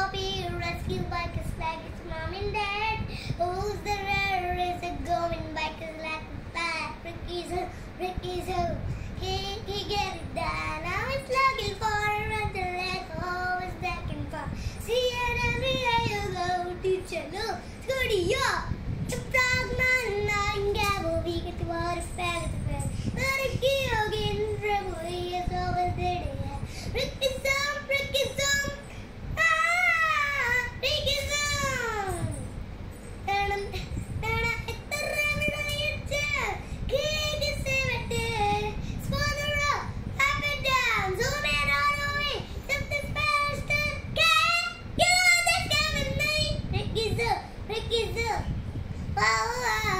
will be rescued by his like his mom and dad. Who's the rare is a going by his like that? Ricky's a Ricky's a he he get it done. I was looking for and the leg always back and forth. See it everywhere you go, teacher. Loop, Scootio. Ricky Bố ơi à.